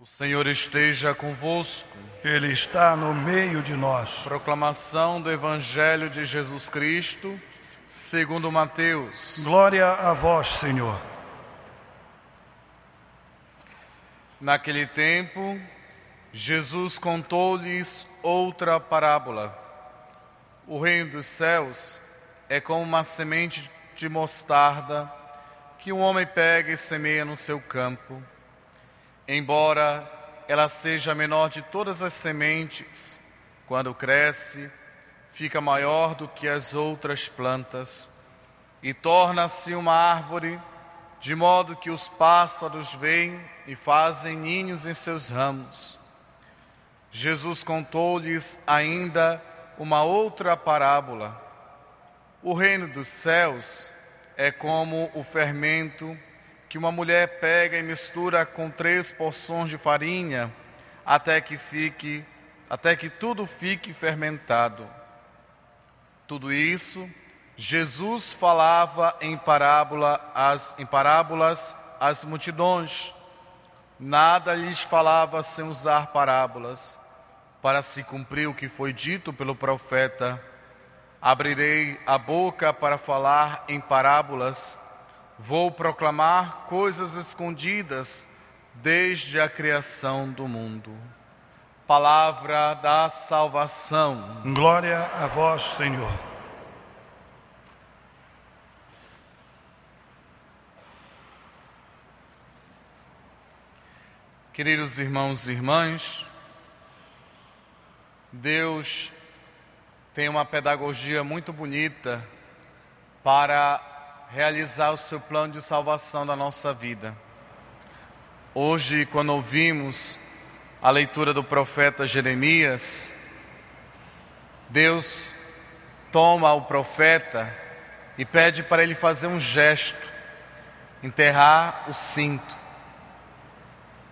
O Senhor esteja convosco. Ele está no meio de nós. Proclamação do Evangelho de Jesus Cristo, segundo Mateus. Glória a vós, Senhor. Naquele tempo, Jesus contou-lhes outra parábola. O reino dos céus é como uma semente de mostarda que um homem pega e semeia no seu campo. Embora ela seja a menor de todas as sementes, quando cresce, fica maior do que as outras plantas e torna-se uma árvore, de modo que os pássaros vêm e fazem ninhos em seus ramos. Jesus contou-lhes ainda uma outra parábola. O reino dos céus é como o fermento que uma mulher pega e mistura com três porções de farinha até que fique até que tudo fique fermentado. Tudo isso Jesus falava em parábola as, em parábolas às multidões. Nada lhes falava sem usar parábolas, para se cumprir o que foi dito pelo profeta: Abrirei a boca para falar em parábolas Vou proclamar coisas escondidas desde a criação do mundo. Palavra da salvação. Glória a vós, Senhor. Queridos irmãos e irmãs, Deus tem uma pedagogia muito bonita para realizar o seu plano de salvação da nossa vida. Hoje, quando ouvimos a leitura do profeta Jeremias, Deus toma o profeta e pede para ele fazer um gesto, enterrar o cinto.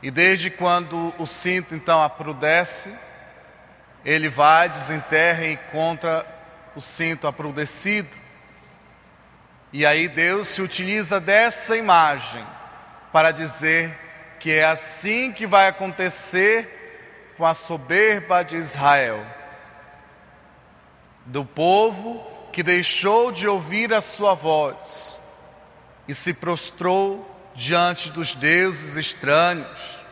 E desde quando o cinto então aprudece, ele vai, desenterra e encontra o cinto aprudecido. E aí Deus se utiliza dessa imagem para dizer que é assim que vai acontecer com a soberba de Israel, do povo que deixou de ouvir a sua voz e se prostrou diante dos deuses estranhos.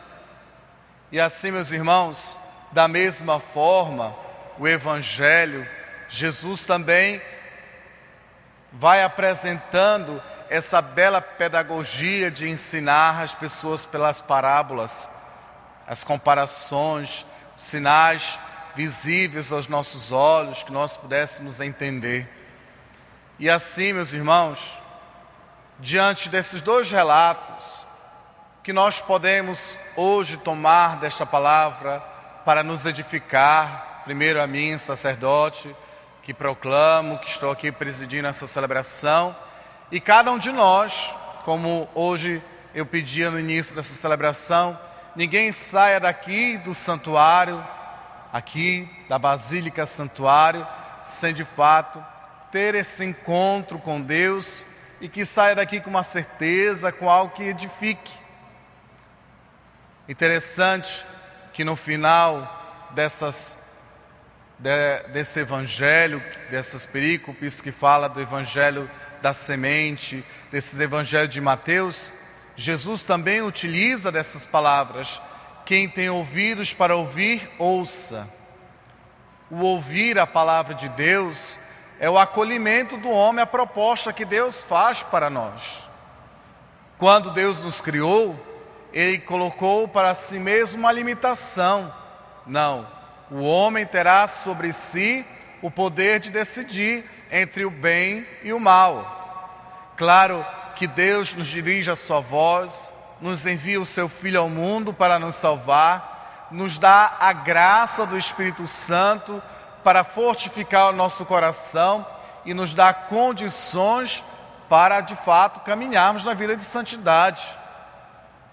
E assim, meus irmãos, da mesma forma, o Evangelho, Jesus também vai apresentando essa bela pedagogia de ensinar as pessoas pelas parábolas, as comparações, sinais visíveis aos nossos olhos que nós pudéssemos entender. E assim, meus irmãos, diante desses dois relatos, que nós podemos hoje tomar desta palavra para nos edificar, primeiro a mim, sacerdote, que proclamo, que estou aqui presidindo essa celebração, e cada um de nós, como hoje eu pedia no início dessa celebração, ninguém saia daqui do santuário, aqui da Basílica Santuário, sem de fato ter esse encontro com Deus e que saia daqui com uma certeza, com algo que edifique. Interessante que no final dessas de, desse evangelho, dessas perícopes que fala do evangelho da semente, desses evangelhos de Mateus, Jesus também utiliza dessas palavras: quem tem ouvidos para ouvir, ouça. O ouvir a palavra de Deus é o acolhimento do homem à proposta que Deus faz para nós. Quando Deus nos criou, Ele colocou para si mesmo uma limitação. Não, o homem terá sobre si o poder de decidir entre o bem e o mal. Claro que Deus nos dirige a sua voz, nos envia o seu Filho ao mundo para nos salvar, nos dá a graça do Espírito Santo para fortificar o nosso coração e nos dá condições para de fato caminharmos na vida de santidade.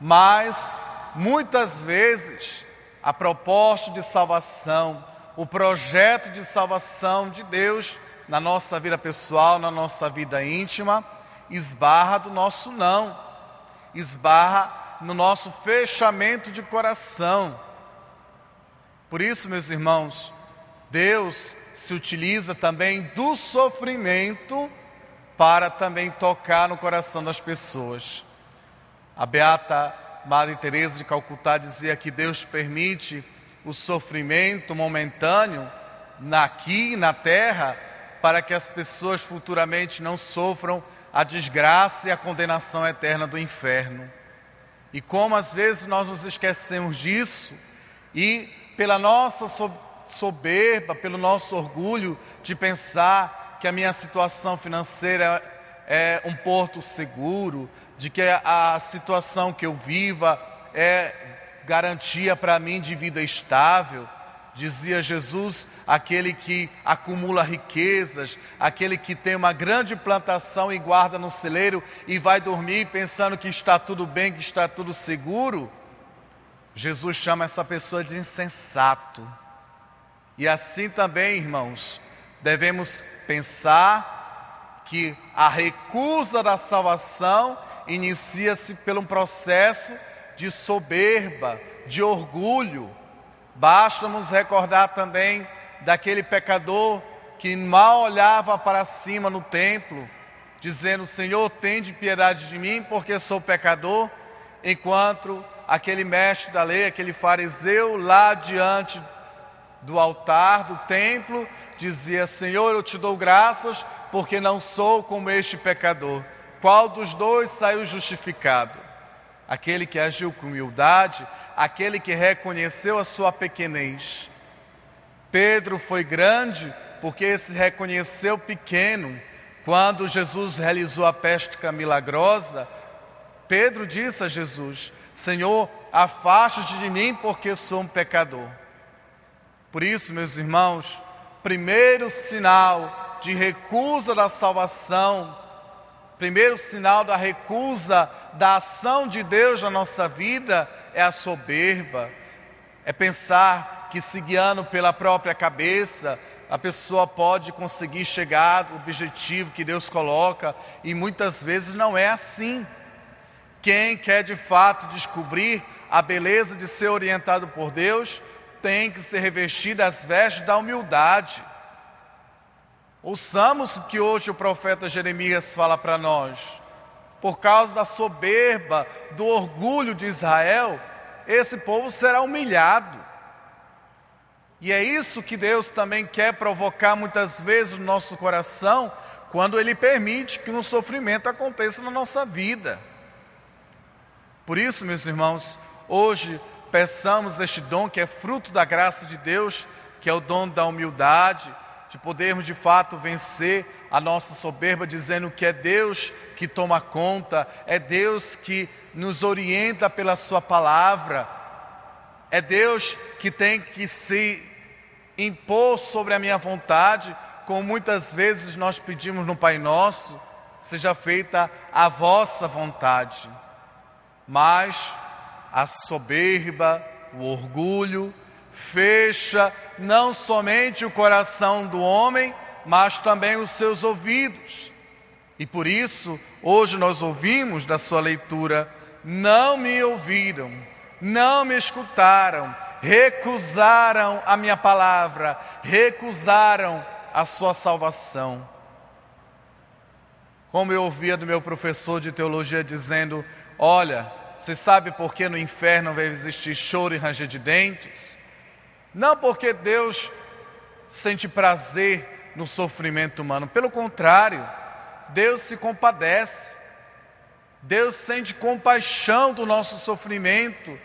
Mas muitas vezes a proposta de salvação, o projeto de salvação de Deus na nossa vida pessoal, na nossa vida íntima, esbarra do nosso não, esbarra no nosso fechamento de coração. Por isso, meus irmãos, Deus se utiliza também do sofrimento para também tocar no coração das pessoas. A beata Madre Teresa de Calcutá dizia que Deus permite o sofrimento momentâneo aqui na terra para que as pessoas futuramente não sofram a desgraça e a condenação eterna do inferno. E como às vezes nós nos esquecemos disso e pela nossa soberba, pelo nosso orgulho de pensar que a minha situação financeira é um porto seguro, de que a situação que eu viva é garantia para mim de vida estável. Dizia Jesus, aquele que acumula riquezas, aquele que tem uma grande plantação e guarda no celeiro e vai dormir pensando que está tudo bem, que está tudo seguro. Jesus chama essa pessoa de insensato. E assim também, irmãos, devemos pensar que a recusa da salvação inicia-se por um processo de soberba, de orgulho. Basta nos recordar também daquele pecador que mal olhava para cima no templo, dizendo: Senhor, tende piedade de mim, porque sou pecador, enquanto aquele mestre da lei, aquele fariseu lá diante do altar do templo, dizia: Senhor, eu te dou graças, porque não sou como este pecador. Qual dos dois saiu justificado? Aquele que agiu com humildade, aquele que reconheceu a sua pequenez. Pedro foi grande porque se reconheceu pequeno. Quando Jesus realizou a pesca milagrosa, Pedro disse a Jesus: Senhor, afaste-te de mim porque sou um pecador. Por isso, meus irmãos, primeiro sinal de recusa da salvação, primeiro sinal da recusa da ação de Deus na nossa vida é a soberba, é pensar que se guiando pela própria cabeça, a pessoa pode conseguir chegar ao objetivo que Deus coloca, e muitas vezes não é assim. Quem quer de fato descobrir a beleza de ser orientado por Deus, tem que ser revestido das vestes da humildade. Ouçamos o que hoje o profeta Jeremias fala para nós. Por causa da soberba, do orgulho de Israel, esse povo será humilhado. E é isso que Deus também quer provocar muitas vezes no nosso coração, quando Ele permite que um sofrimento aconteça na nossa vida. Por isso, meus irmãos, hoje peçamos este dom que é fruto da graça de Deus, que é o dom da humildade, de podermos de fato vencer a nossa soberba, dizendo que é Deus que toma conta, é Deus que nos orienta pela Sua palavra, é Deus que tem que se impor sobre a minha vontade, como muitas vezes nós pedimos no Pai Nosso, seja feita a vossa vontade. Mas a soberba, o orgulho, fecha não somente o coração do homem, mas também os seus ouvidos. E por isso, hoje nós ouvimos da sua leitura: não me ouviram, não me escutaram, recusaram a minha palavra, recusaram a sua salvação. Como eu ouvia do meu professor de teologia dizendo: Olha, você sabe por que no inferno vai existir choro e ranger de dentes? Não porque Deus sente prazer no sofrimento humano, pelo contrário, Deus se compadece, Deus sente compaixão do nosso sofrimento,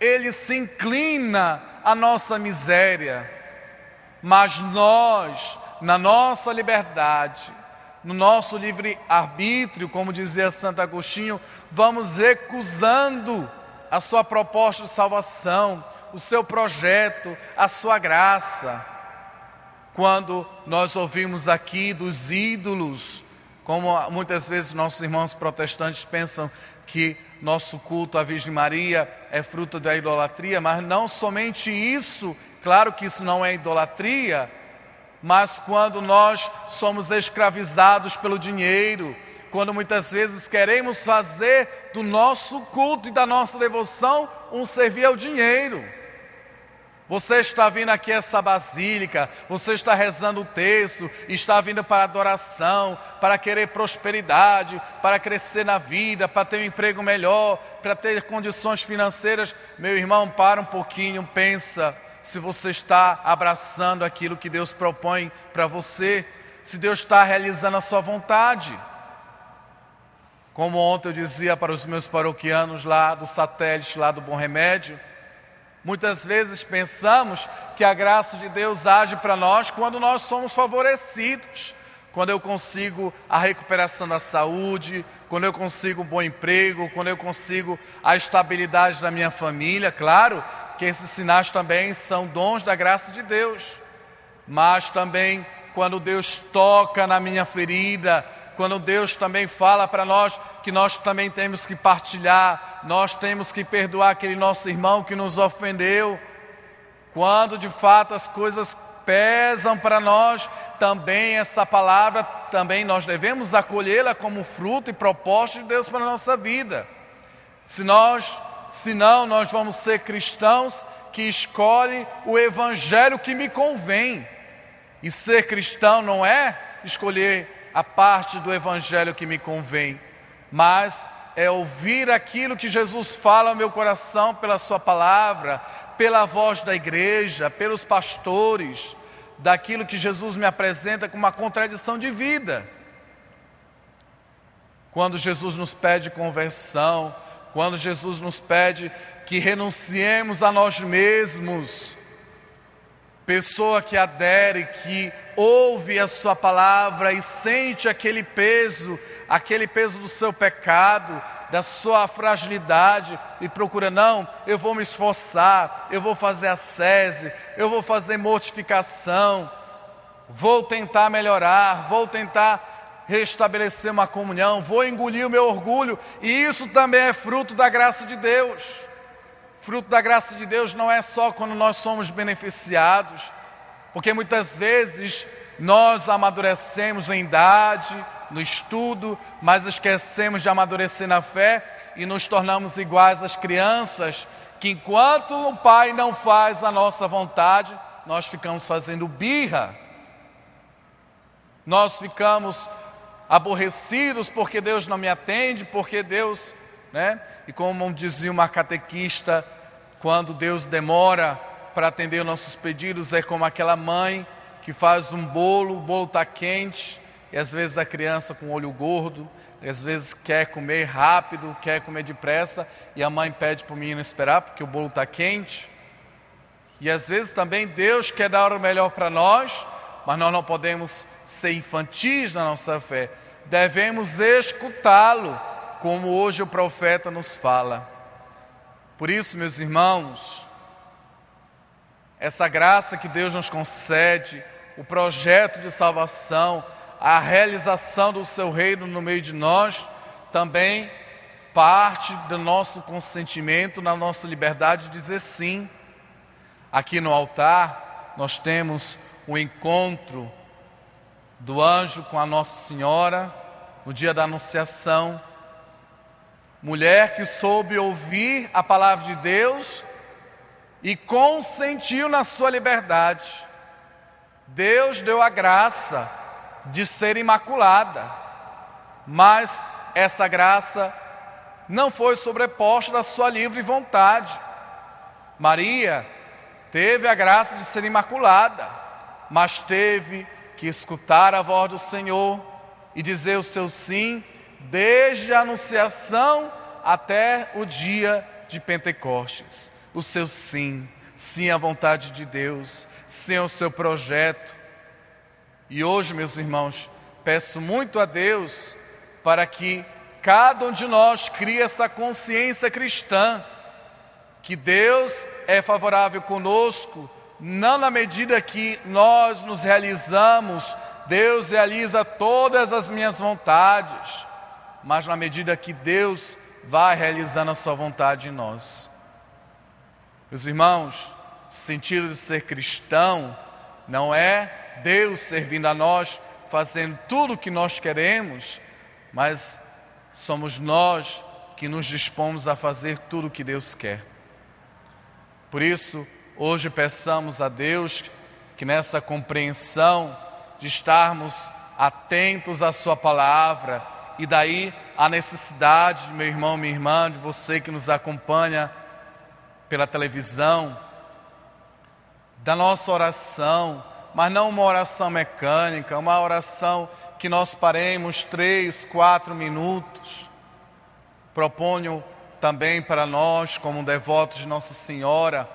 Ele se inclina à nossa miséria, mas nós, na nossa liberdade, no nosso livre arbítrio, como dizia Santo Agostinho, vamos recusando a sua proposta de salvação, o seu projeto, a sua graça. Quando nós ouvimos aqui dos ídolos, como muitas vezes nossos irmãos protestantes pensam que nosso culto à Virgem Maria é fruto da idolatria, mas não somente isso, claro que isso não é idolatria, mas quando nós somos escravizados pelo dinheiro, quando muitas vezes queremos fazer do nosso culto e da nossa devoção um servir ao dinheiro. Você está vindo aqui a essa basílica, você está rezando o texto, está vindo para adoração, para querer prosperidade, para crescer na vida, para ter um emprego melhor, para ter condições financeiras. Meu irmão, para um pouquinho, pensa se você está abraçando aquilo que Deus propõe para você, se Deus está realizando a sua vontade. Como ontem eu dizia para os meus paroquianos lá do satélite, lá do Bom Remédio, Muitas vezes pensamos que a graça de Deus age para nós quando nós somos favorecidos, quando eu consigo a recuperação da saúde, quando eu consigo um bom emprego, quando eu consigo a estabilidade da minha família. Claro que esses sinais também são dons da graça de Deus, mas também quando Deus toca na minha ferida, quando Deus também fala para nós que nós também temos que partilhar, nós temos que perdoar aquele nosso irmão que nos ofendeu. Quando de fato as coisas pesam para nós, também essa palavra, também nós devemos acolhê-la como fruto e proposta de Deus para a nossa vida. Se nós, senão nós vamos ser cristãos que escolhem o evangelho que me convém. E ser cristão não é escolher a parte do Evangelho que me convém, mas é ouvir aquilo que Jesus fala ao meu coração pela Sua palavra, pela voz da igreja, pelos pastores, daquilo que Jesus me apresenta como uma contradição de vida. Quando Jesus nos pede conversão, quando Jesus nos pede que renunciemos a nós mesmos, pessoa que adere, que ouve a Sua palavra e sente aquele peso, aquele peso do seu pecado, da sua fragilidade e procura, não, eu vou me esforçar, eu vou fazer a sese, eu vou fazer mortificação, vou tentar melhorar, vou tentar restabelecer uma comunhão, vou engolir o meu orgulho, e isso também é fruto da graça de Deus. Fruto da graça de Deus não é só quando nós somos beneficiados, porque muitas vezes nós amadurecemos em idade, no estudo, mas esquecemos de amadurecer na fé e nos tornamos iguais às crianças, que enquanto o pai não faz a nossa vontade, nós ficamos fazendo birra. Nós ficamos aborrecidos porque Deus não me atende, porque Deus, né? E como dizia uma catequista, quando Deus demora para atender nossos pedidos, é como aquela mãe que faz um bolo, o bolo está quente, e às vezes a criança com olho gordo, às vezes quer comer rápido, quer comer depressa, e a mãe pede para o menino esperar porque o bolo está quente. E às vezes também Deus quer dar o melhor para nós, mas nós não podemos ser infantis na nossa fé. Devemos escutá-lo, como hoje o profeta nos fala. Por isso, meus irmãos, essa graça que Deus nos concede, o projeto de salvação, a realização do seu reino no meio de nós, também parte do nosso consentimento, na nossa liberdade de dizer sim. Aqui no altar, nós temos o encontro do anjo com a Nossa Senhora no dia da Anunciação. Mulher que soube ouvir a palavra de Deus e consentiu na sua liberdade. Deus deu a graça de ser imaculada, mas essa graça não foi sobreposta da sua livre vontade. Maria teve a graça de ser imaculada, mas teve que escutar a voz do Senhor e dizer o seu sim, desde a anunciação até o dia de Pentecostes. O seu sim, sim à vontade de Deus, sim ao seu projeto. E hoje, meus irmãos, peço muito a Deus para que cada um de nós crie essa consciência cristã, que Deus é favorável conosco, não na medida que nós nos realizamos, Deus realiza todas as minhas vontades, mas na medida que Deus vai realizando a sua vontade em nós. Meus irmãos, o sentido de ser cristão não é Deus servindo a nós, fazendo tudo o que nós queremos, mas somos nós que nos dispomos a fazer tudo o que Deus quer. Por isso, hoje peçamos a Deus que nessa compreensão de estarmos atentos à Sua palavra, e daí a necessidade, meu irmão, minha irmã, de você que nos acompanha pela televisão, da nossa oração, mas não uma oração mecânica, uma oração que nós paremos três, quatro minutos. Proponho também para nós, como devotos de Nossa Senhora,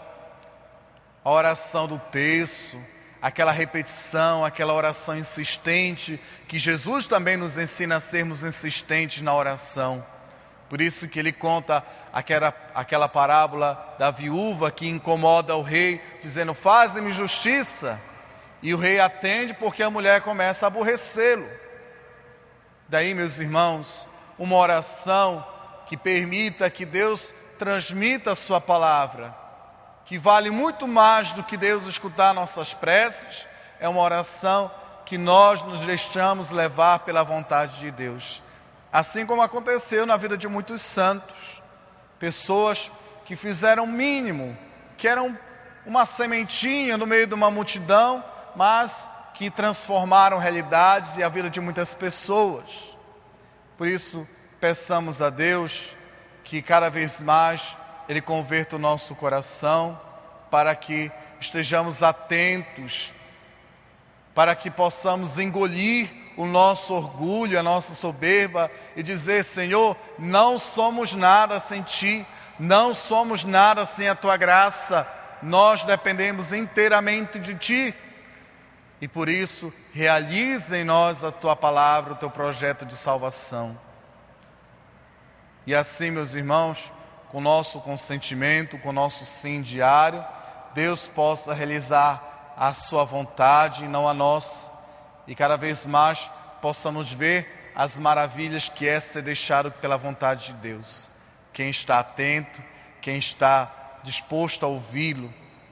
a oração do terço, aquela repetição, aquela oração insistente, que Jesus também nos ensina a sermos insistentes na oração. Por isso que ele conta aquela, aquela parábola da viúva que incomoda o rei, dizendo: Faze-me justiça. E o rei atende porque a mulher começa a aborrecê-lo. Daí, meus irmãos, uma oração que permita que Deus transmita a sua palavra que vale muito mais do que Deus escutar nossas preces, é uma oração que nós nos deixamos levar pela vontade de Deus. Assim como aconteceu na vida de muitos santos, pessoas que fizeram o mínimo, que eram uma sementinha no meio de uma multidão, mas que transformaram realidades e a vida de muitas pessoas. Por isso, peçamos a Deus que cada vez mais ele converta o nosso coração para que estejamos atentos, para que possamos engolir o nosso orgulho, a nossa soberba e dizer: Senhor, não somos nada sem Ti, não somos nada sem a Tua graça, nós dependemos inteiramente de Ti. E por isso, realize em nós a Tua palavra, o Teu projeto de salvação. E assim, meus irmãos, com nosso consentimento, com nosso sim diário, Deus possa realizar a sua vontade e não a nossa, e cada vez mais possamos ver as maravilhas que é ser deixado pela vontade de Deus. Quem está atento, quem está disposto a ouvi-lo,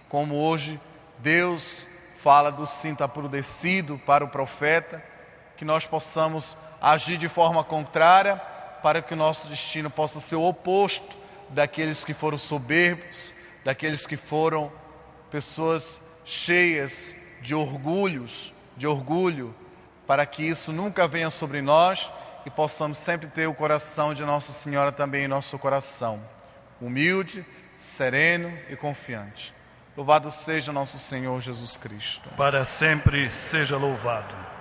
como hoje Deus fala do cinto aprudecido para o profeta, que nós possamos agir de forma contrária para que o nosso destino possa ser o oposto daqueles que foram soberbos, daqueles que foram pessoas cheias de orgulhos, de orgulho, para que isso nunca venha sobre nós e possamos sempre ter o coração de Nossa Senhora também em nosso coração, humilde, sereno e confiante. Louvado seja nosso Senhor Jesus Cristo. Para sempre seja louvado.